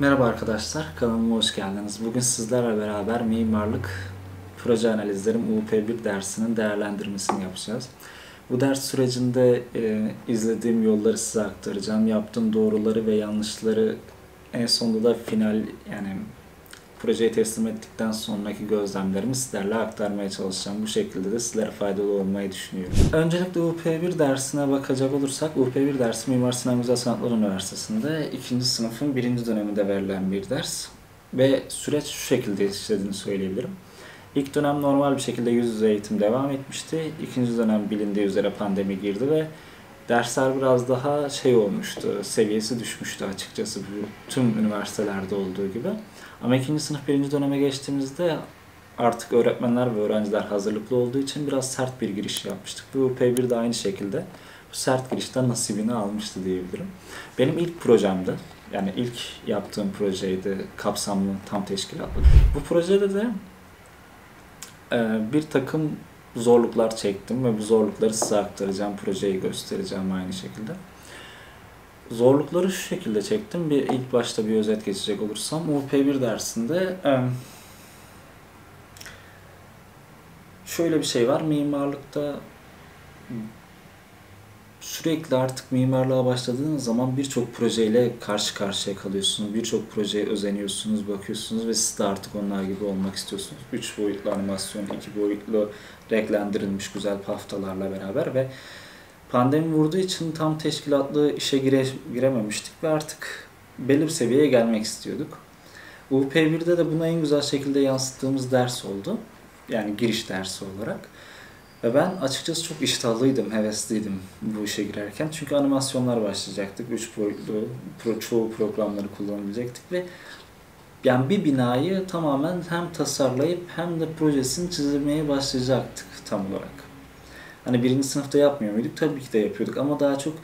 Merhaba arkadaşlar, kanalıma hoş geldiniz. Bugün sizlerle beraber mimarlık proje analizlerim UP1 dersinin değerlendirmesini yapacağız. Bu ders sürecinde e, izlediğim yolları size aktaracağım. Yaptığım doğruları ve yanlışları en sonunda da final yani projeyi teslim ettikten sonraki gözlemlerimi sizlerle aktarmaya çalışacağım. Bu şekilde de sizlere faydalı olmayı düşünüyorum. Öncelikle UP1 dersine bakacak olursak, UP1 dersi Mimar Sinan Güzel Sanatlar Üniversitesi'nde ikinci sınıfın birinci döneminde verilen bir ders. Ve süreç şu şekilde işlediğini söyleyebilirim. İlk dönem normal bir şekilde yüz yüze eğitim devam etmişti. İkinci dönem bilindiği üzere pandemi girdi ve dersler biraz daha şey olmuştu, seviyesi düşmüştü açıkçası tüm üniversitelerde olduğu gibi. Ama ikinci sınıf birinci döneme geçtiğimizde artık öğretmenler ve öğrenciler hazırlıklı olduğu için biraz sert bir giriş yapmıştık. Bu P1 de aynı şekilde bu sert girişten nasibini almıştı diyebilirim. Benim ilk projemdi. Yani ilk yaptığım projeydi kapsamlı tam teşkilatlı. Bu projede de bir takım zorluklar çektim ve bu zorlukları size aktaracağım, projeyi göstereceğim aynı şekilde. Zorlukları şu şekilde çektim. Bir ilk başta bir özet geçecek olursam UP1 dersinde şöyle bir şey var. Mimarlıkta sürekli artık mimarlığa başladığınız zaman birçok projeyle karşı karşıya kalıyorsunuz. Birçok projeye özeniyorsunuz, bakıyorsunuz ve siz de artık onlar gibi olmak istiyorsunuz. Üç boyutlu animasyon, iki boyutlu renklendirilmiş güzel paftalarla beraber ve pandemi vurduğu için tam teşkilatlı işe gire, girememiştik ve artık belli bir seviyeye gelmek istiyorduk. UP1'de de buna en güzel şekilde yansıttığımız ders oldu. Yani giriş dersi olarak. Ve ben açıkçası çok iştahlıydım, hevesliydim bu işe girerken. Çünkü animasyonlar başlayacaktık. Üç boyutlu, pro, çoğu programları kullanabilecektik ve yani bir binayı tamamen hem tasarlayıp hem de projesini çizmeye başlayacaktık tam olarak. Hani birinci sınıfta yapmıyor muyduk? Tabii ki de yapıyorduk ama daha çok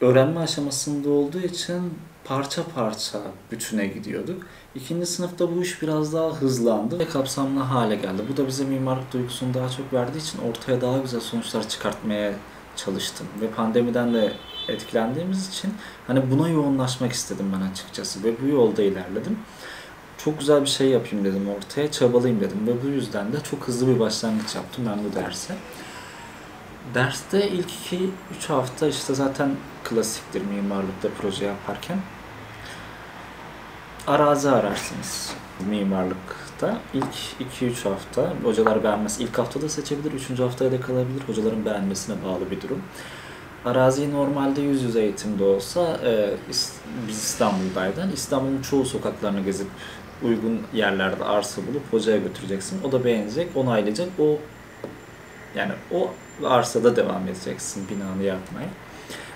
öğrenme aşamasında olduğu için parça parça bütüne gidiyorduk. İkinci sınıfta bu iş biraz daha hızlandı ve kapsamlı hale geldi. Bu da bize mimarlık duygusunu daha çok verdiği için ortaya daha güzel sonuçlar çıkartmaya çalıştım. Ve pandemiden de etkilendiğimiz için hani buna yoğunlaşmak istedim ben açıkçası ve bu yolda ilerledim. Çok güzel bir şey yapayım dedim ortaya, çabalayayım dedim ve bu yüzden de çok hızlı bir başlangıç yaptım ben bu derse. Derste ilk 2-3 hafta işte zaten klasiktir mimarlıkta proje yaparken arazi ararsınız mimarlıkta. İlk 2-3 hafta hocalar beğenmez. İlk haftada seçebilir, 3. haftaya da kalabilir. Hocaların beğenmesine bağlı bir durum. Arazi normalde yüz yüze eğitimde olsa e, biz İstanbul'daydan İstanbul'un çoğu sokaklarını gezip uygun yerlerde arsa bulup hocaya götüreceksin. O da beğenecek, onaylayacak. O yani o arsada devam edeceksin binanı yapmaya.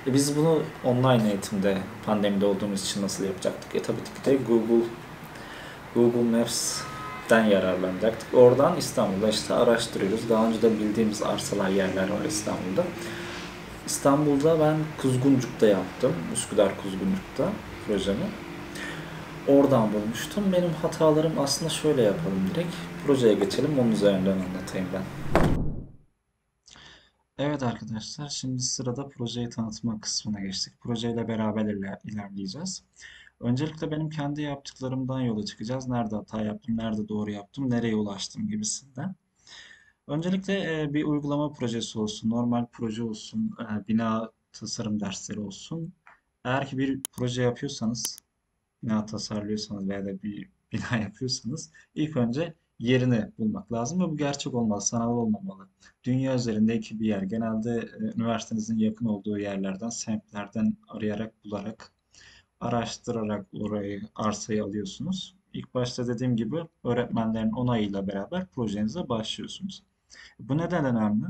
E biz bunu online eğitimde pandemide olduğumuz için nasıl yapacaktık? E tabii ki de Google Google Maps'ten yararlanacaktık. Oradan İstanbul'da işte araştırıyoruz. Daha önce de bildiğimiz arsalar, yerler var İstanbul'da. İstanbul'da ben Kuzguncuk'ta yaptım. Üsküdar Kuzguncuk'ta projemi. Oradan bulmuştum. Benim hatalarım aslında şöyle yapalım direkt. Projeye geçelim, onun üzerinden anlatayım ben. Evet arkadaşlar, şimdi sırada projeyi tanıtma kısmına geçtik. Projeyle beraber ilerleyeceğiz. Öncelikle benim kendi yaptıklarımdan yola çıkacağız. Nerede hata yaptım, nerede doğru yaptım, nereye ulaştım gibisinden. Öncelikle bir uygulama projesi olsun, normal proje olsun, bina tasarım dersleri olsun. Eğer ki bir proje yapıyorsanız, bina tasarlıyorsanız veya da bir bina yapıyorsanız ilk önce yerini bulmak lazım ve bu gerçek olmalı, sanal olmamalı. Dünya üzerindeki bir yer. Genelde e, üniversitenizin yakın olduğu yerlerden, semtlerden arayarak, bularak, araştırarak orayı, arsayı alıyorsunuz. İlk başta dediğim gibi öğretmenlerin onayıyla beraber projenize başlıyorsunuz. Bu neden önemli?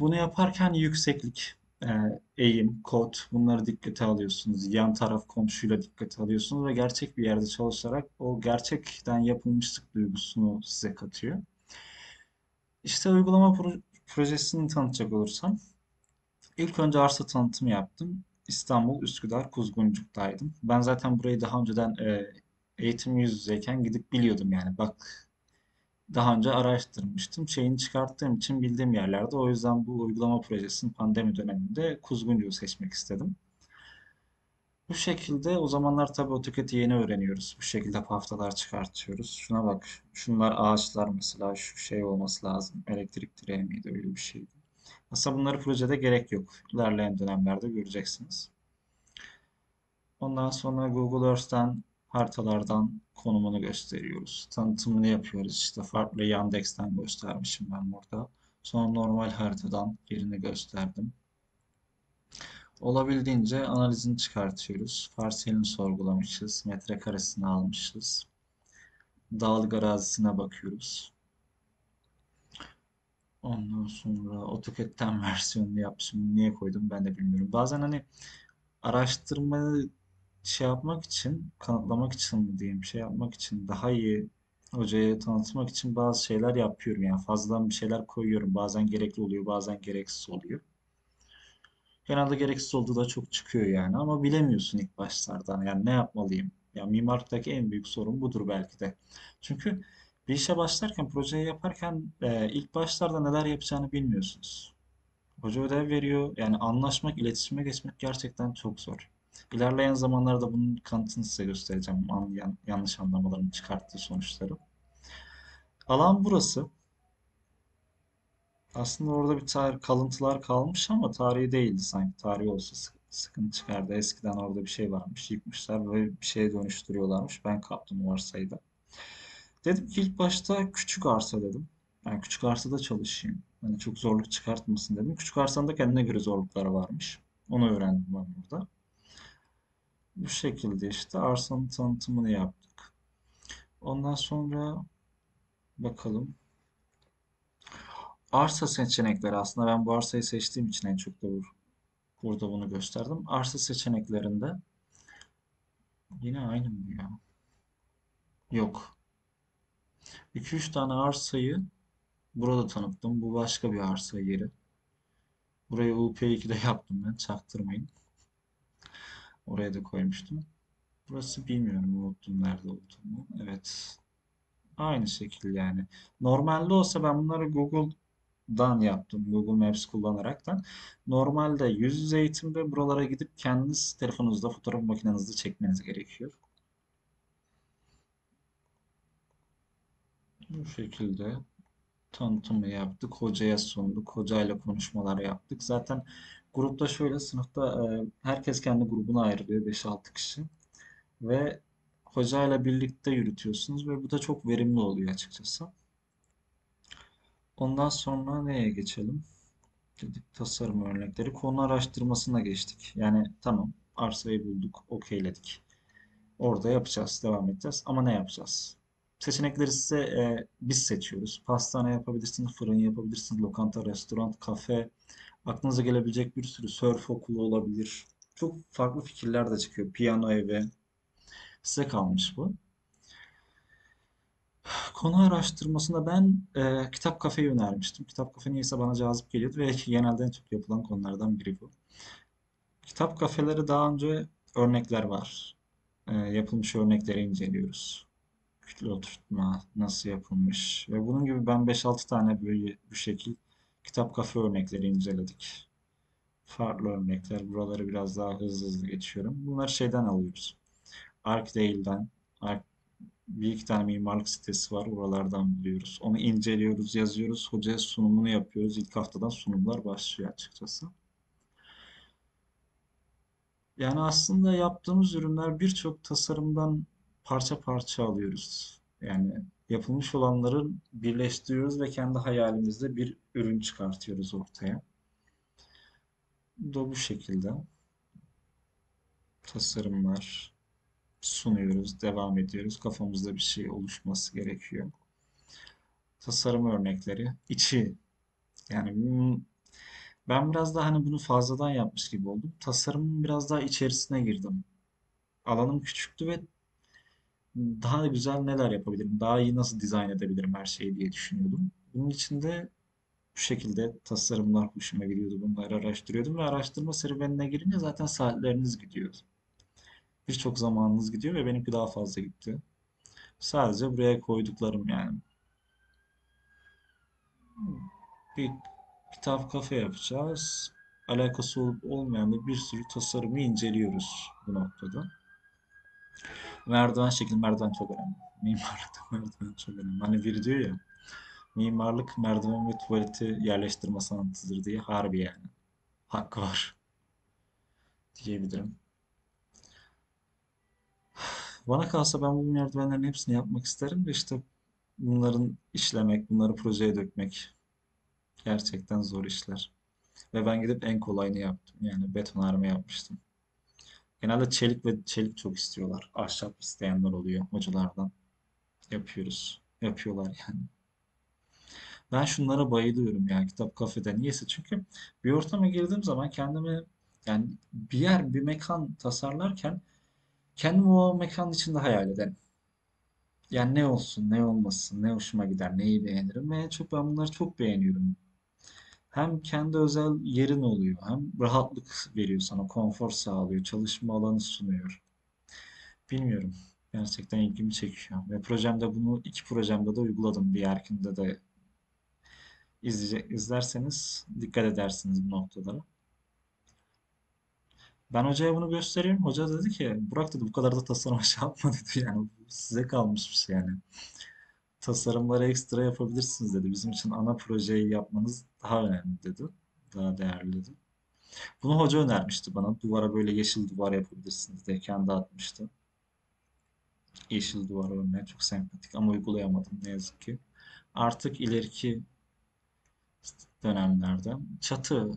Bunu yaparken yükseklik, e, eğim, kod bunları dikkate alıyorsunuz. Yan taraf komşuyla dikkate alıyorsunuz ve gerçek bir yerde çalışarak o gerçekten yapılmışlık duygusunu size katıyor. İşte uygulama projesini tanıtacak olursam ilk önce arsa tanıtımı yaptım. İstanbul, Üsküdar, Kuzguncuk'taydım. Ben zaten burayı daha önceden e, eğitim yüz yüzeyken gidip biliyordum yani. Bak daha önce araştırmıştım. Şeyini çıkarttığım için bildiğim yerlerde. O yüzden bu uygulama projesinin pandemi döneminde Kuzguncu'yu seçmek istedim. Bu şekilde o zamanlar tabii AutoCAD'i yeni öğreniyoruz. Bu şekilde haftalar çıkartıyoruz. Şuna bak. Şunlar ağaçlar mesela. Şu şey olması lazım. Elektrik direği miydi? Öyle bir şeydi. Aslında bunları projede gerek yok. İlerleyen dönemlerde göreceksiniz. Ondan sonra Google Earth'ten haritalardan konumunu gösteriyoruz. Tanıtımını yapıyoruz. İşte farklı Yandex'ten göstermişim ben burada. Sonra normal haritadan yerini gösterdim. Olabildiğince analizini çıkartıyoruz. Parselini sorgulamışız. Metrekaresini almışız. Dağlık arazisine bakıyoruz. Ondan sonra AutoCAD'den versiyonunu yapmışım. Niye koydum ben de bilmiyorum. Bazen hani araştırmayı şey yapmak için, kanıtlamak için mi diyeyim, şey yapmak için daha iyi hocaya tanıtmak için bazı şeyler yapıyorum. Yani fazladan bir şeyler koyuyorum. Bazen gerekli oluyor, bazen gereksiz oluyor. Genelde gereksiz olduğu da çok çıkıyor yani ama bilemiyorsun ilk başlardan. Yani ne yapmalıyım? Ya mimarlıktaki en büyük sorun budur belki de. Çünkü bir işe başlarken, projeyi yaparken e, ilk başlarda neler yapacağını bilmiyorsunuz. Hoca ödev veriyor. Yani anlaşmak, iletişime geçmek gerçekten çok zor. İlerleyen zamanlarda bunun kanıtını size göstereceğim. An- yan- yanlış anlamaların çıkarttığı sonuçları. Alan burası. Aslında orada bir tarih, kalıntılar kalmış ama tarihi değildi sanki. Tarihi olsa sık- sıkıntı çıkardı. Eskiden orada bir şey varmış. Yıkmışlar ve bir şeye dönüştürüyorlarmış. Ben kaptım o arsayı da. Dedim ki ilk başta küçük arsa dedim. Yani küçük arsada çalışayım. Hani çok zorluk çıkartmasın dedim. Küçük arsanın da kendine göre zorlukları varmış. Onu öğrendim ben burada. Bu şekilde işte arsanın tanıtımını yaptık. Ondan sonra bakalım. Arsa seçenekleri aslında ben bu arsayı seçtiğim için en çok da bur- burada bunu gösterdim. Arsa seçeneklerinde yine aynı mı ya? Yok. 2-3 tane arsayı burada tanıttım. Bu başka bir arsa yeri. Burayı UP2'de yaptım ben. Çaktırmayın. Oraya da koymuştum. Burası bilmiyorum unuttum nerede olduğunu. Evet. Aynı şekil yani. Normalde olsa ben bunları Google'dan yaptım. Google Maps kullanaraktan. Normalde yüz yüze eğitimde buralara gidip kendiniz telefonunuzda fotoğraf makinenizde çekmeniz gerekiyor. Bu şekilde tanıtımı yaptık. Hocaya sunduk. Hocayla konuşmalar yaptık. Zaten grupta şöyle sınıfta e, herkes kendi grubuna ayrılıyor. beş altı kişi. Ve hocayla birlikte yürütüyorsunuz ve bu da çok verimli oluyor açıkçası. Ondan sonra neye geçelim? Dedik tasarım örnekleri. Konu araştırmasına geçtik. Yani tamam arsayı bulduk, okeyledik. Orada yapacağız, devam edeceğiz. Ama ne yapacağız? Seçenekleri size e, biz seçiyoruz. Pastane yapabilirsiniz, fırın yapabilirsiniz, lokanta, restoran, kafe. Aklınıza gelebilecek bir sürü surf okulu olabilir. Çok farklı fikirler de çıkıyor. Piyano evi. Size kalmış bu. Konu araştırmasında ben e, kitap kafeyi önermiştim. Kitap kafe niyeyse bana cazip geliyordu ve genelde en çok yapılan konulardan biri bu. Kitap kafeleri daha önce örnekler var. E, yapılmış örnekleri inceliyoruz. Kütle oturtma nasıl yapılmış ve bunun gibi ben beş altı tane böyle bu şekil kitap kafe örnekleri inceledik. Farklı örnekler. Buraları biraz daha hızlı hızlı geçiyorum. Bunları şeyden alıyoruz. ArcDale'den, Arc bir iki tane mimarlık sitesi var. Oralardan buluyoruz. Onu inceliyoruz, yazıyoruz. Hocaya sunumunu yapıyoruz. İlk haftadan sunumlar başlıyor açıkçası. Yani aslında yaptığımız ürünler birçok tasarımdan parça parça alıyoruz. Yani yapılmış olanları birleştiriyoruz ve kendi hayalimizde bir ürün çıkartıyoruz ortaya. Da bu şekilde tasarımlar sunuyoruz, devam ediyoruz. Kafamızda bir şey oluşması gerekiyor. Tasarım örnekleri, içi yani ben biraz daha hani bunu fazladan yapmış gibi oldum. Tasarımın biraz daha içerisine girdim. Alanım küçüktü ve daha güzel neler yapabilirim, daha iyi nasıl dizayn edebilirim her şeyi diye düşünüyordum. Bunun için de bu şekilde tasarımlar hoşuma gidiyordu. Bunları araştırıyordum ve araştırma serüvenine girince zaten saatleriniz gidiyor. Birçok zamanınız gidiyor ve benimki daha fazla gitti. Sadece buraya koyduklarım yani. Bir kitap kafe yapacağız. alakası olup olmayan da bir sürü tasarımı inceliyoruz bu noktada. Merdiven şekli, merdiven çok önemli. Mimarlıkta merdiven çok önemli. Hani biri diyor ya, mimarlık merdiven ve tuvaleti yerleştirme sanatıdır diye harbi yani. Hakkı var diyebilirim. Bana kalsa ben bu merdivenlerin hepsini yapmak isterim de işte bunların işlemek, bunları projeye dökmek gerçekten zor işler. Ve ben gidip en kolayını yaptım. Yani betonarme yapmıştım. Genelde çelik ve çelik çok istiyorlar. Ahşap isteyenler oluyor hocalardan. Yapıyoruz. Yapıyorlar yani. Ben şunlara bayılıyorum ya kitap kafede. Niyeyse çünkü bir ortama girdiğim zaman kendimi yani bir yer, bir mekan tasarlarken kendimi o mekanın içinde hayal ederim. Yani ne olsun, ne olmasın, ne hoşuma gider, neyi beğenirim ve çok ben bunları çok beğeniyorum. Hem kendi özel yerin oluyor, hem rahatlık veriyor sana, konfor sağlıyor, çalışma alanı sunuyor. Bilmiyorum. Gerçekten ilgimi çekiyor. Ve projemde bunu iki projemde de uyguladım. Bir erkinde de izleyecek, izlerseniz dikkat edersiniz bu noktalara. Ben hocaya bunu gösteriyorum. Hoca dedi ki Burak dedi bu kadar da tasarım şey yapma dedi. Yani size kalmış bir şey yani. Tasarımları ekstra yapabilirsiniz dedi. Bizim için ana projeyi yapmanız daha önemli dedi. Daha değerli dedi. Bunu hoca önermişti bana. Duvara böyle yeşil duvar yapabilirsiniz diye kendi atmıştı. Yeşil duvar örneği çok sempatik ama uygulayamadım ne yazık ki. Artık ileriki dönemlerde çatı,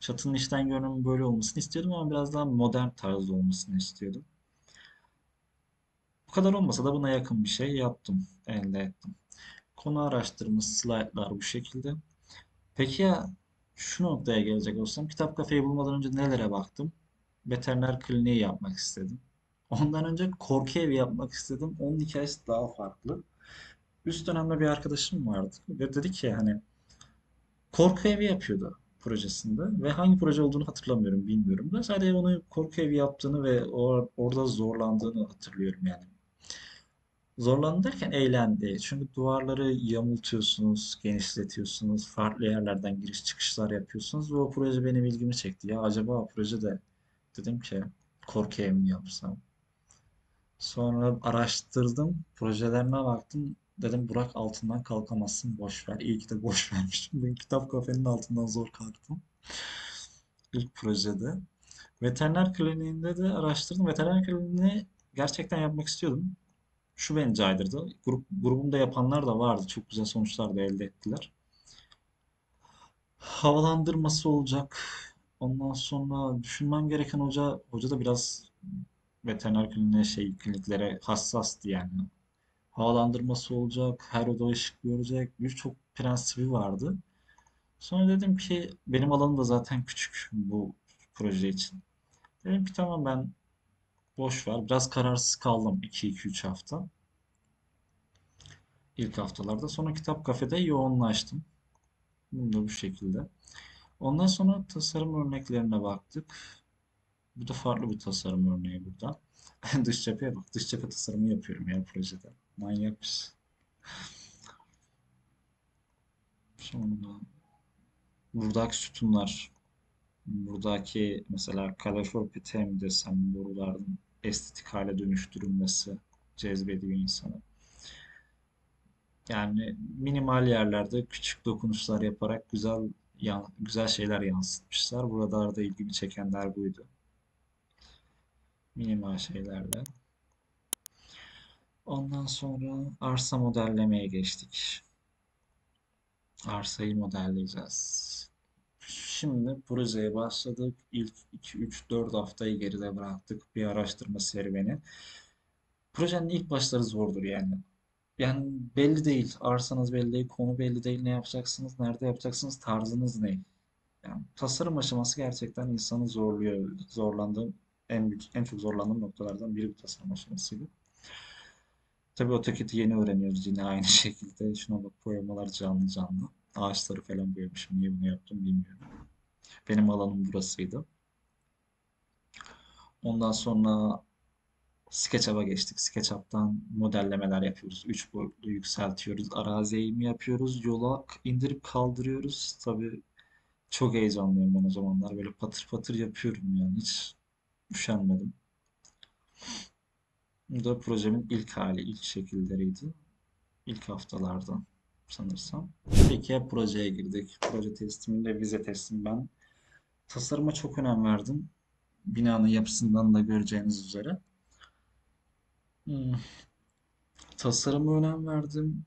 çatının içten görünümü böyle olmasını istiyordum ama biraz daha modern tarzda olmasını istiyordum. Kadar olmasa da buna yakın bir şey yaptım, elde ettim. Konu araştırması, slaytlar bu şekilde. Peki ya şu noktaya gelecek olsam kitap kafeyi bulmadan önce nelere baktım? Veteriner kliniği yapmak istedim. Ondan önce korku evi yapmak istedim. Onun hikayesi daha farklı. Üst dönemde bir arkadaşım vardı ve dedi ki hani korku evi yapıyordu projesinde ve hangi proje olduğunu hatırlamıyorum bilmiyorum da sadece onu korku evi yaptığını ve or- orada zorlandığını hatırlıyorum yani. Zorlandı derken eğlendi. Çünkü duvarları yamultuyorsunuz, genişletiyorsunuz, farklı yerlerden giriş çıkışlar yapıyorsunuz ve o proje benim ilgimi çekti. Ya acaba o projede dedim ki korku evi yapsam? Sonra araştırdım, projelerine baktım. Dedim Burak altından kalkamazsın, boş ver. İyi ki de boş vermişim. Ben kitap kafenin altından zor kalktım. İlk projede. Veteriner kliniğinde de araştırdım. Veteriner kliniğini gerçekten yapmak istiyordum. Şu beni caydırdı. Grup, grubumda yapanlar da vardı. Çok güzel sonuçlar da elde ettiler. Havalandırması olacak. Ondan sonra düşünmem gereken hoca, hoca da biraz veteriner kliniğe şey kliniklere hassastı yani. Havalandırması olacak, her oda ışık görecek, birçok prensibi vardı. Sonra dedim ki benim alanım da zaten küçük bu proje için. Dedim ki tamam ben boş ver. Biraz kararsız kaldım 2-2-3 hafta. İlk haftalarda. Sonra kitap kafede yoğunlaştım. Bunu da bu şekilde. Ondan sonra tasarım örneklerine baktık. Bu da farklı bir tasarım örneği burada. Dış cepheye bak. Dış cephe tasarımı yapıyorum ya projede. Manyak bir şey. Sonra buradaki sütunlar, buradaki mesela kalorifer pite mi desem boruların estetik hale dönüştürülmesi cezbediyor insanı. Yani minimal yerlerde küçük dokunuşlar yaparak güzel yan- güzel şeyler yansıtmışlar. Buralarda ilgimi çekenler buydu. Minimal şeylerle. Ondan sonra arsa modellemeye geçtik. Arsayı modelleyeceğiz. Şimdi projeye başladık. İlk 2, 3, 4 haftayı geride bıraktık. Bir araştırma serüveni. Projenin ilk başları zordur yani. Yani belli değil. Arsanız belli değil, konu belli değil. Ne yapacaksınız, nerede yapacaksınız, tarzınız ne? Yani tasarım aşaması gerçekten insanı zorluyor. Zorlandığım en büyük, en çok zorlandığım noktalardan biri bu tasarım aşamasıydı. Tabii AutoCAD'i yeni öğreniyoruz yine aynı şekilde. Şuna bak boyamalar canlı canlı. Ağaçları falan boyamışım. Niye bunu yaptım bilmiyorum. Benim alanım burasıydı. Ondan sonra SketchUp'a geçtik. SketchUp'tan modellemeler yapıyoruz. Üç boyutlu yükseltiyoruz. Arazi eğimi yapıyoruz. Yola indirip kaldırıyoruz. Tabii Çok heyecanlıyım ben o zamanlar. Böyle patır patır yapıyorum yani. Hiç üşenmedim. Bu da projemin ilk hali, ilk şekilleriydi. İlk haftalardan sanırsam. Peki projeye girdik. Proje tesliminde vize teslim ben. Tasarıma çok önem verdim. Binanın yapısından da göreceğiniz üzere. Hmm, Tasarıma önem verdim.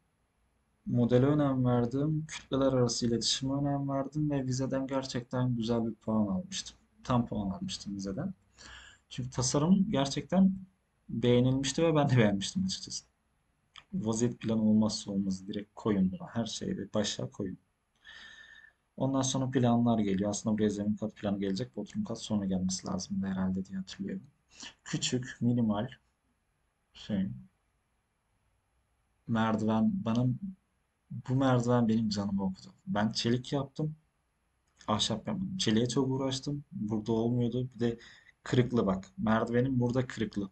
Modele önem verdim. Kütleler arası iletişime önem verdim ve vizeden gerçekten güzel bir puan almıştım. Tam puan almıştım vizeden. Çünkü tasarım gerçekten beğenilmişti ve ben de beğenmiştim açıkçası. Vaziyet planı olmazsa olmazı direkt koyun buna. Her şeyi başa koyun. Ondan sonra planlar geliyor. Aslında buraya zemin kat planı gelecek. Bodrum kat sonra gelmesi lazım herhalde diye hatırlıyorum. Küçük, minimal şey. Merdiven bana bu merdiven benim canımı okudu. Ben çelik yaptım. Ahşap yapmadım. Çeliğe çok uğraştım. Burada olmuyordu. Bir de kırıklı bak. Merdivenin burada kırıklı.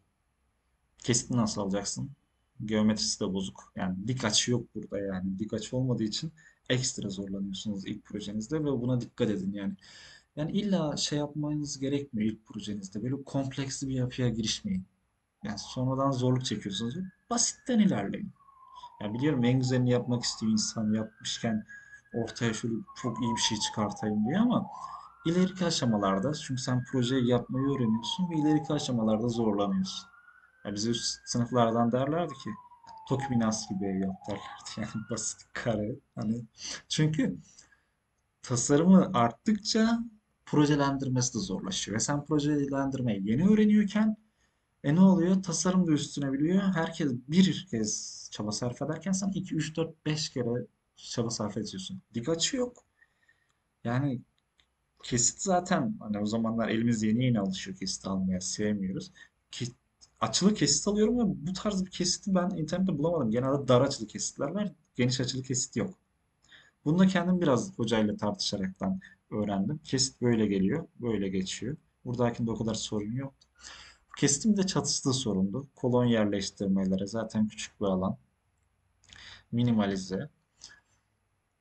Kesitini nasıl alacaksın? Geometrisi de bozuk. Yani dik açı yok burada yani. Dik açı olmadığı için ekstra zorlanıyorsunuz ilk projenizde ve buna dikkat edin yani. Yani illa şey yapmanız gerekmiyor ilk projenizde. Böyle kompleksli bir yapıya girişmeyin. Yani sonradan zorluk çekiyorsunuz. Basitten ilerleyin. Ya biliyorum en güzelini yapmak istiyor insan yapmışken ortaya şöyle çok iyi bir şey çıkartayım diye ama ileriki aşamalarda çünkü sen projeyi yapmayı öğreniyorsun ve ileriki aşamalarda zorlanıyorsun. Ya bize sınıflardan derlerdi ki TOKİ binası gibi ev yap derlerdi yani basit kare hani çünkü tasarımı arttıkça projelendirmesi de zorlaşıyor ve sen projelendirmeyi yeni öğreniyorken e ne oluyor? Tasarım da üstüne biliyor. Herkes bir kez çaba sarf ederken sen 2, 3, 4, 5 kere çaba sarf ediyorsun. Dik açı yok. Yani kesit zaten hani o zamanlar elimiz yeni yeni alışıyor kesit almaya sevmiyoruz. Ki, açılı kesit alıyorum ama bu tarz bir kesiti ben internette bulamadım. Genelde dar açılı kesitler var. Geniş açılı kesit yok. Bunu da kendim biraz hocayla tartışaraktan öğrendim. Kesit böyle geliyor, böyle geçiyor. Buradakinde o kadar sorun yok. Kesim de çatıştığı sorundu. Kolon yerleştirmeleri zaten küçük bir alan. Minimalize.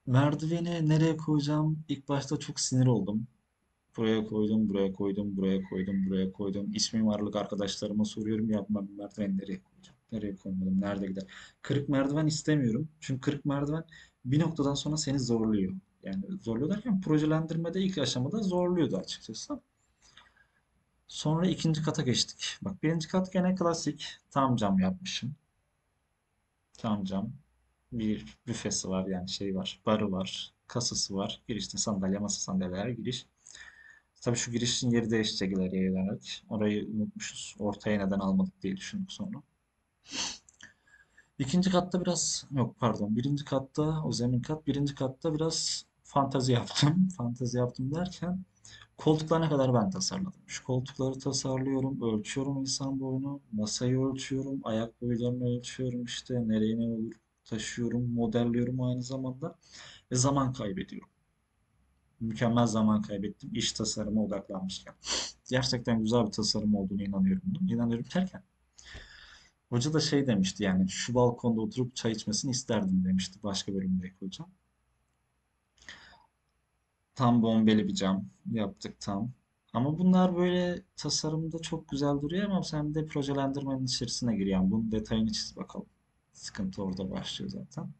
Merdiveni nereye koyacağım? İlk başta çok sinir oldum. Buraya koydum, buraya koydum, buraya koydum, buraya koydum. İç mimarlık arkadaşlarıma soruyorum yapma merdiveni nereye koyacağım? Nereye koymadım? Nerede gider? Kırık merdiven istemiyorum. Çünkü kırık merdiven bir noktadan sonra seni zorluyor. Yani zorluyor derken projelendirmede ilk aşamada zorluyordu açıkçası. Sonra ikinci kata geçtik. Bak birinci kat gene klasik. Tam cam yapmışım. Tam cam. Bir büfesi var yani şey var. Barı var. Kasası var. Girişte sandalye, masa sandalyeler giriş. Tabii şu girişin yeri değişecek ileriye dönerek. Orayı unutmuşuz. Ortaya neden almadık diye düşündük sonra. İkinci katta biraz yok pardon birinci katta o zemin kat birinci katta biraz fantazi yaptım. Fantazi yaptım derken Koltuklarına kadar ben tasarladım. Şu koltukları tasarlıyorum, ölçüyorum insan boyunu, masayı ölçüyorum, ayak boylarını ölçüyorum işte nereye ne olur taşıyorum, modelliyorum aynı zamanda ve zaman kaybediyorum. Mükemmel zaman kaybettim iş tasarıma odaklanmışken. Gerçekten güzel bir tasarım olduğunu inanıyorum. İnanıyorum derken hoca da şey demişti yani şu balkonda oturup çay içmesini isterdim demişti başka bölümdeki hocam. Tam bombeli bir cam yaptık tam. Ama bunlar böyle tasarımda çok güzel duruyor ama sen de projelendirmenin içerisine gir. Yani bunun detayını çiz bakalım. Sıkıntı orada başlıyor zaten.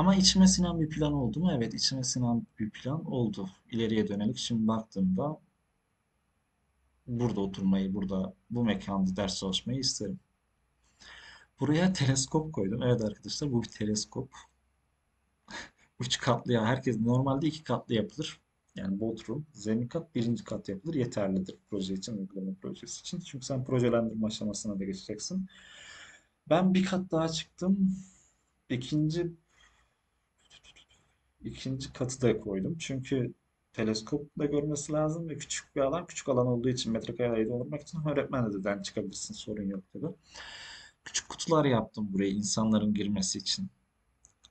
Ama içime sinen bir plan oldu mu? Evet içime sinen bir plan oldu. İleriye dönelik şimdi baktığımda burada oturmayı, burada bu mekanda ders çalışmayı isterim. Buraya teleskop koydum. Evet arkadaşlar bu bir teleskop. Üç katlı ya herkes normalde iki katlı yapılır. Yani Bodrum, zemin kat, birinci kat yapılır. Yeterlidir proje için, uygulama projesi için. Çünkü sen projelendirme aşamasına da geçeceksin. Ben bir kat daha çıktım. İkinci ikinci katı da koydum. Çünkü teleskop da görmesi lazım ve küçük bir alan. Küçük alan olduğu için metrekareyi doldurmak için öğretmen de den çıkabilirsin sorun yok dedi. Küçük kutular yaptım buraya insanların girmesi için.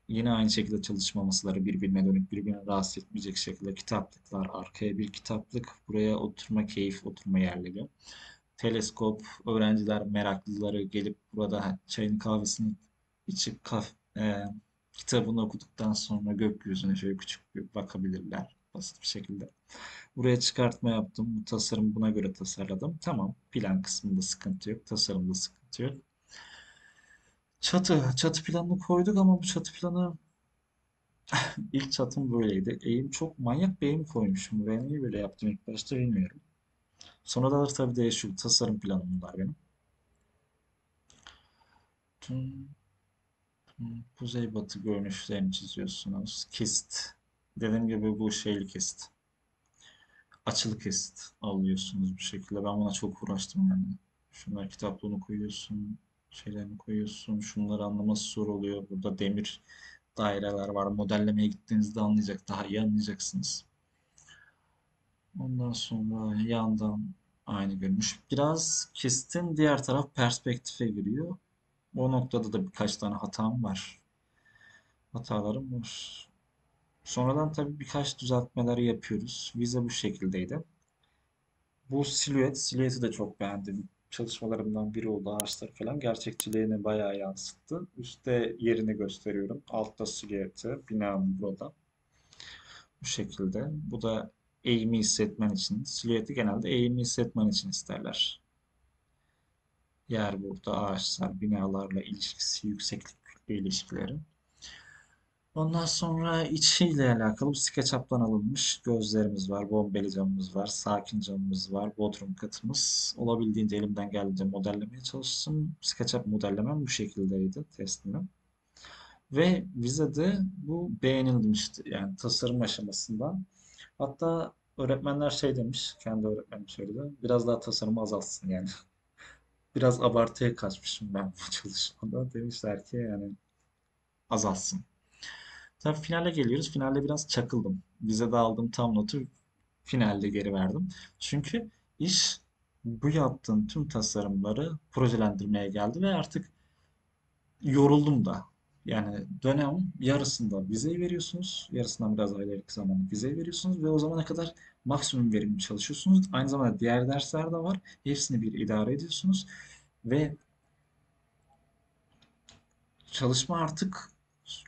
Yine aynı şekilde çalışma masaları birbirine dönük, birbirine rahatsız etmeyecek şekilde kitaplıklar, arkaya bir kitaplık, buraya oturma keyif, oturma yerleri. Teleskop, öğrenciler, meraklıları gelip burada çayını kahvesini içip kaf, e, kitabını okuduktan sonra gökyüzüne şöyle küçük bir bakabilirler. basit bir şekilde. Buraya çıkartma yaptım. Bu tasarım buna göre tasarladım. Tamam. Plan kısmında sıkıntı yok. Tasarımda sıkıntı yok. Çatı. Çatı planını koyduk ama bu çatı planı ilk çatım böyleydi. Eğim çok manyak bir eğim koymuşum. Ben niye böyle yaptım ilk başta bilmiyorum. Sonradan tabii değişiyor. Tasarım planım bunlar benim. Tüm, tüm kuzeybatı görünüşlerini çiziyorsunuz. Kesit. Dediğim gibi bu şeyli kesit. Açılı kesit alıyorsunuz bu şekilde. Ben buna çok uğraştım yani. Şunlar kitaplığını koyuyorsun. Şeylerini koyuyorsun. Şunları anlaması zor oluyor. Burada demir daireler var. Modellemeye gittiğinizde anlayacak. Daha iyi anlayacaksınız. Ondan sonra yandan aynı görünüş. Biraz kesitin diğer taraf perspektife giriyor. O noktada da birkaç tane hatam var. Hatalarım var. Sonradan tabii birkaç düzeltmeler yapıyoruz. Vize bu şekildeydi. Bu silüet, silüeti de çok beğendim. Çalışmalarımdan biri oldu ağaçlar falan. Gerçekçiliğini bayağı yansıttı. Üstte yerini gösteriyorum. Altta silüeti, binam burada. Bu şekilde. Bu da eğimi hissetmen için. Silüeti genelde eğimi hissetmen için isterler. Yer burada, ağaçlar, binalarla ilişkisi, yükseklik kütle ilişkileri. Ondan sonra içiyle alakalı bu SketchUp'tan alınmış gözlerimiz var, bombeli camımız var, sakin camımız var, bodrum katımız. Olabildiğince elimden geldiğince modellemeye çalıştım. SketchUp modellemem bu şekildeydi teslimim. Ve vizede bu beğenilmişti yani tasarım aşamasında. Hatta öğretmenler şey demiş, kendi öğretmenim söyledi. Biraz daha tasarımı azaltsın yani. Biraz abartıya kaçmışım ben bu çalışmada. Demişler ki yani azalsın. Tabii finale geliyoruz. Finalde biraz çakıldım. Vizede aldığım tam notu finalde geri verdim. Çünkü iş bu yaptığım tüm tasarımları projelendirmeye geldi ve artık yoruldum da. Yani dönem yarısında vizeyi veriyorsunuz. Yarısından biraz ileriki zamanda vizeyi veriyorsunuz ve o zamana kadar maksimum verimli çalışıyorsunuz. Aynı zamanda diğer dersler de var. Hepsini bir idare ediyorsunuz ve çalışma artık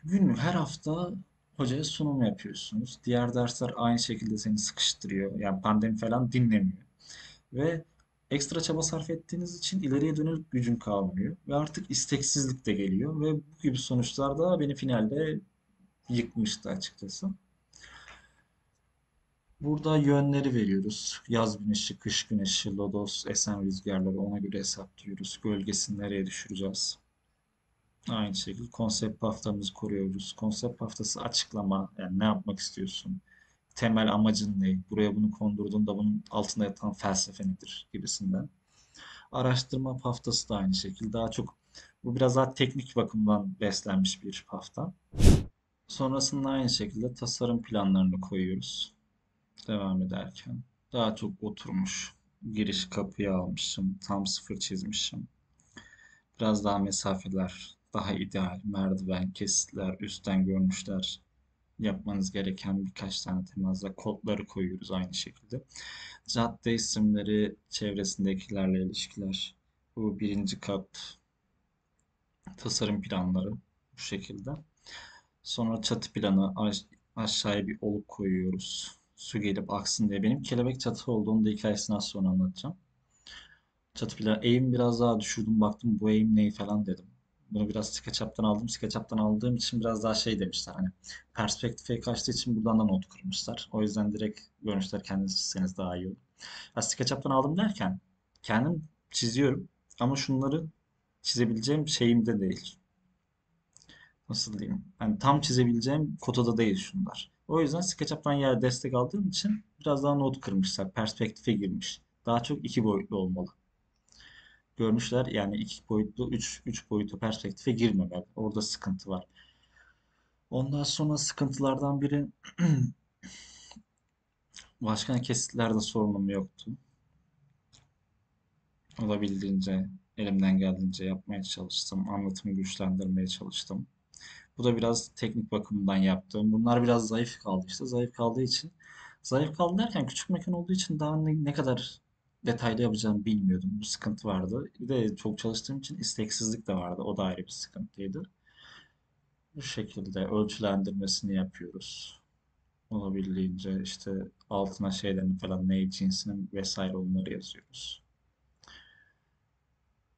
günlük her hafta hocaya sunum yapıyorsunuz. Diğer dersler aynı şekilde seni sıkıştırıyor. Yani pandemi falan dinlemiyor. Ve ekstra çaba sarf ettiğiniz için ileriye dönük gücün kalmıyor. Ve artık isteksizlik de geliyor. Ve bu gibi sonuçlar da beni finalde yıkmıştı açıkçası. Burada yönleri veriyoruz. Yaz güneşi, kış güneşi, lodos, esen rüzgarları ona göre hesaplıyoruz. Gölgesini nereye düşüreceğiz? Aynı şekilde konsept haftamızı koruyoruz. Konsept haftası açıklama, yani ne yapmak istiyorsun? Temel amacın ne? Buraya bunu kondurduğunda bunun altında yatan felsefe nedir? gibisinden. Araştırma haftası da aynı şekilde. Daha çok bu biraz daha teknik bakımdan beslenmiş bir hafta. Sonrasında aynı şekilde tasarım planlarını koyuyoruz. Devam ederken. Daha çok oturmuş. Giriş kapıyı almışım. Tam sıfır çizmişim. Biraz daha mesafeler daha ideal. Merdiven, kesitler, üstten görünüşler yapmanız gereken birkaç tane temasla kodları koyuyoruz aynı şekilde. Cadde isimleri, çevresindekilerle ilişkiler. Bu birinci kat tasarım planları bu şekilde. Sonra çatı planı aşağıya bir oluk koyuyoruz. Su gelip aksın diye. Benim kelebek çatı olduğunu da hikayesini az sonra anlatacağım. Çatı planı eğim biraz daha düşürdüm. Baktım bu eğim neyi falan dedim. Bunu biraz SketchUp'tan aldım. SketchUp'tan aldığım için biraz daha şey demişler hani perspektife kaçtığı için buradan da not kırmışlar. O yüzden direkt görünüşler kendiniz çizseniz daha iyi olur. Ya SketchUp'tan aldım derken kendim çiziyorum ama şunları çizebileceğim şeyimde değil. Nasıl diyeyim? Yani tam çizebileceğim kotada değil şunlar. O yüzden SketchUp'tan yer destek aldığım için biraz daha not kırmışlar. Perspektife girmiş. Daha çok iki boyutlu olmalı görmüşler. Yani iki boyutlu, üç, üç boyutlu perspektife girmemeli. Orada sıkıntı var. Ondan sonra sıkıntılardan biri başka kesitlerde sorunum yoktu. Olabildiğince elimden geldiğince yapmaya çalıştım. Anlatımı güçlendirmeye çalıştım. Bu da biraz teknik bakımından yaptığım. Bunlar biraz zayıf kaldı işte. Zayıf kaldığı için. Zayıf kaldı derken küçük mekan olduğu için daha ne, ne kadar detaylı yapacağımı bilmiyordum. Bu sıkıntı vardı. Bir de çok çalıştığım için isteksizlik de vardı. O da ayrı bir sıkıntıydı. Bu şekilde ölçülendirmesini yapıyoruz. Olabildiğince işte altına şeylerini falan ne cinsinin vesaire onları yazıyoruz.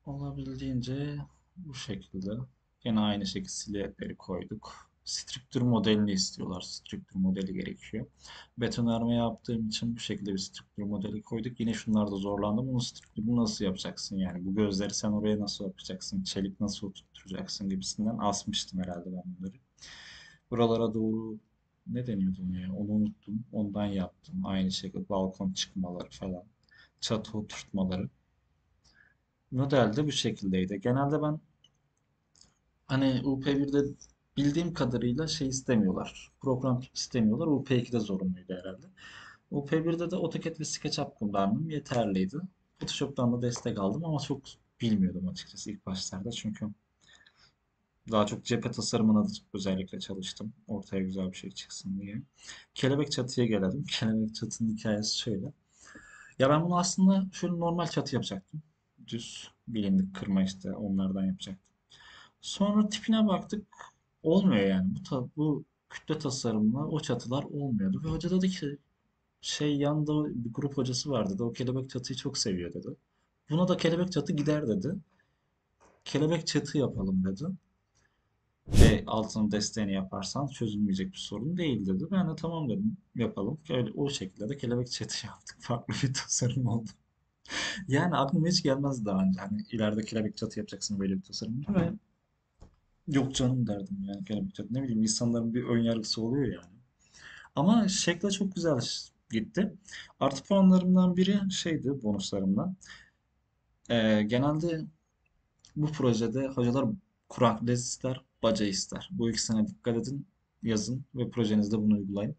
Olabildiğince bu şekilde. Yine aynı şekilde silüetleri koyduk. Strüktür modelini istiyorlar. Strüktür modeli gerekiyor. Betonarme yaptığım için bu şekilde bir strüktür modeli koyduk. Yine şunlarda zorlandım. Bunun strüktürünü nasıl yapacaksın? Yani bu gözleri sen oraya nasıl yapacaksın? Çelik nasıl oturtacaksın gibisinden asmıştım herhalde ben bunları. Buralara doğru ne deniyordu ya? Onu unuttum. Ondan yaptım. Aynı şekilde balkon çıkmaları falan. Çatı oturtmaları. Model de bu şekildeydi. Genelde ben hani UP1'de bildiğim kadarıyla şey istemiyorlar. Program istemiyorlar. UP2'de zorunluydu herhalde. UP1'de de AutoCAD ve SketchUp kullandım. Yeterliydi. Photoshop'tan da destek aldım ama çok bilmiyordum açıkçası ilk başlarda. Çünkü daha çok cephe tasarımına da özellikle çalıştım. Ortaya güzel bir şey çıksın diye. Kelebek çatıya gelelim. Kelebek çatının hikayesi şöyle. Ya ben bunu aslında şöyle normal çatı yapacaktım. Düz bilindik kırma işte onlardan yapacaktım. Sonra tipine baktık. Olmuyor yani. Bu, ta- bu kütle tasarımla o çatılar olmuyordu. Ve hoca dedi ki şey yanında bir grup hocası vardı da o kelebek çatıyı çok seviyor dedi. Buna da kelebek çatı gider dedi. Kelebek çatı yapalım dedi. Ve altının desteğini yaparsan çözülmeyecek bir sorun değil dedi. Ben de tamam dedim yapalım. Öyle, o şekilde de kelebek çatı yaptık. Farklı bir tasarım oldu. Yani aklıma hiç gelmezdi daha önce. Hani ileride kelebek çatı yapacaksın böyle bir tasarımda ve yok canım derdim yani kelebek çatı. Ne bileyim insanların bir ön yargısı oluyor yani. Ama şekle çok güzel gitti. Artı puanlarımdan biri şeydi bonuslarımdan. Ee, genelde bu projede hocalar kurakles ister, baca ister. Bu ikisine dikkat edin, yazın ve projenizde bunu uygulayın.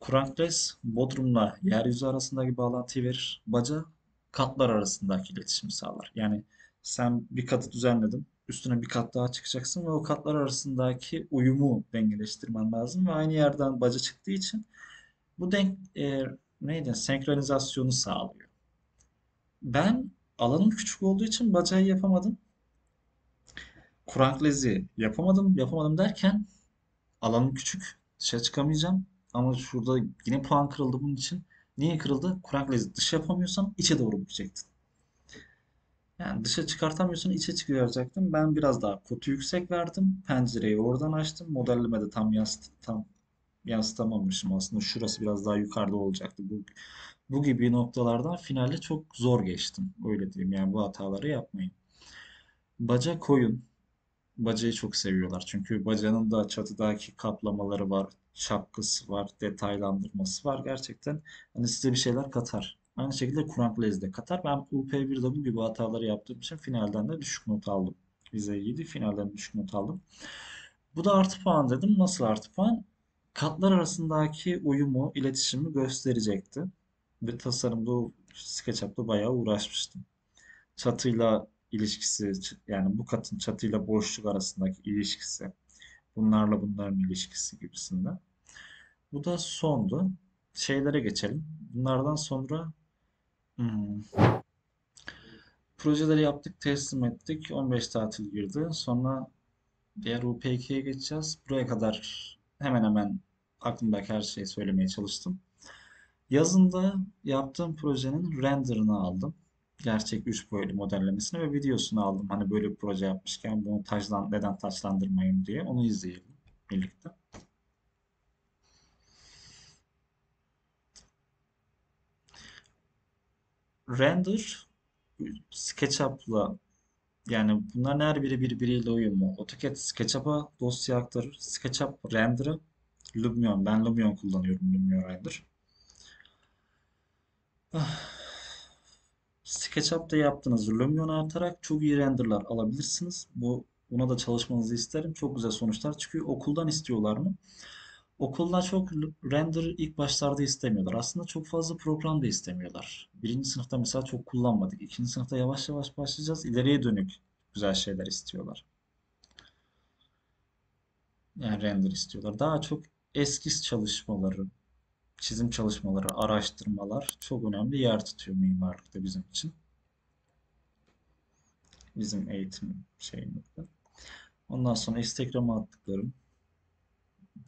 Kurakles Bodrum'la yeryüzü arasındaki bağlantıyı verir. Baca katlar arasındaki iletişimi sağlar. Yani sen bir katı düzenledin, üstüne bir kat daha çıkacaksın ve o katlar arasındaki uyumu dengeleştirmen lazım ve aynı yerden baca çıktığı için bu denk e, neydi? Senkronizasyonu sağlıyor. Ben alanım küçük olduğu için bacayı yapamadım. Kuranklezi yapamadım. Yapamadım derken alanım küçük. Dışa çıkamayacağım. Ama şurada yine puan kırıldı bunun için. Niye kırıldı? Kuranklezi dışa yapamıyorsam içe doğru bükecektin. Yani dışa çıkartamıyorsun içe çıkaracaktım. Ben biraz daha kotu yüksek verdim. Pencereyi oradan açtım. Modellemede tam yansıt tam yansıtamamışım aslında. Şurası biraz daha yukarıda olacaktı. Bu, bu gibi noktalardan finalde çok zor geçtim. Öyle diyeyim. Yani bu hataları yapmayın. Baca koyun. Bacayı çok seviyorlar. Çünkü bacanın da çatıdaki kaplamaları var, şapkası var, detaylandırması var. Gerçekten hani size bir şeyler katar. Aynı şekilde Kur'an de katar. Ben UP1'de bu gibi hataları yaptığım için finalden de düşük not aldım. Vize iyiydi. Finalden düşük not aldım. Bu da artı puan dedim. Nasıl artı puan? Katlar arasındaki uyumu, iletişimi gösterecekti. Ve tasarımda SketchUp'ta bayağı uğraşmıştım. Çatıyla ilişkisi yani bu katın çatıyla boşluk arasındaki ilişkisi bunlarla bunların ilişkisi gibisinden. Bu da sondu. Şeylere geçelim. Bunlardan sonra hmm, projeleri yaptık, teslim ettik. 15 tatil girdi. Sonra diğer UP2'ye geçeceğiz. Buraya kadar hemen hemen aklımdaki her şeyi söylemeye çalıştım. Yazında yaptığım projenin renderını aldım gerçek 3 boyutlu modellemesini ve videosunu aldım. Hani böyle bir proje yapmışken bunu taşlan, neden taçlandırmayayım diye onu izleyelim birlikte. Render SketchUp'la yani bunların her biri birbiriyle uyumlu. AutoCAD SketchUp'a dosya aktarır. SketchUp render'ı Lumion. Ben Lumion kullanıyorum. Lumion Render. Ah. SketchUp'ta yaptığınız Lumion'u artarak çok iyi renderlar alabilirsiniz. Bu buna da çalışmanızı isterim. Çok güzel sonuçlar çıkıyor. Okuldan istiyorlar mı? Okulda çok render ilk başlarda istemiyorlar. Aslında çok fazla program da istemiyorlar. Birinci sınıfta mesela çok kullanmadık. İkinci sınıfta yavaş yavaş başlayacağız. İleriye dönük güzel şeyler istiyorlar. Yani render istiyorlar. Daha çok eskiz çalışmaları, çizim çalışmaları, araştırmalar çok önemli yer tutuyor mimarlıkta bizim için. Bizim eğitim şeyimizde. Ondan sonra Instagram'a attıklarım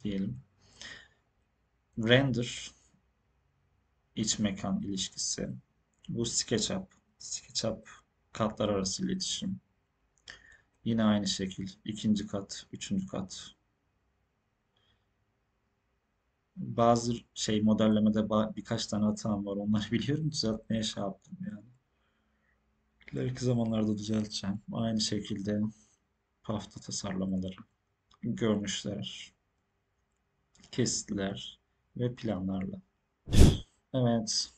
diyelim. Render iç mekan ilişkisi. Bu SketchUp. SketchUp katlar arası iletişim. Yine aynı şekil. ikinci kat, üçüncü kat. Bazı şey modellemede birkaç tane hatam var. Onları biliyorum. Düzeltmeye şey yaptım yani. İleriki zamanlarda düzelteceğim. Aynı şekilde hafta tasarlamaları, görünüşler, kesitler ve planlarla. Evet.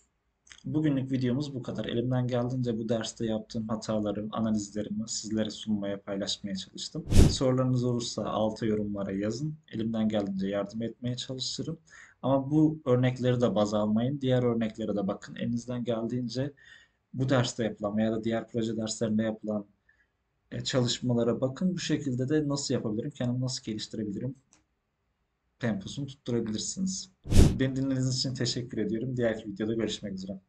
Bugünlük videomuz bu kadar. Elimden geldiğince bu derste yaptığım hataları, analizlerimi sizlere sunmaya, paylaşmaya çalıştım. Sorularınız olursa alta yorumlara yazın. Elimden geldiğince yardım etmeye çalışırım. Ama bu örnekleri de baz almayın. Diğer örneklere de bakın. Elinizden geldiğince bu derste yapılan veya da diğer proje derslerinde yapılan e, çalışmalara bakın. Bu şekilde de nasıl yapabilirim, kendimi nasıl geliştirebilirim temposunu tutturabilirsiniz. Beni dinlediğiniz için teşekkür ediyorum. Diğer videoda görüşmek üzere.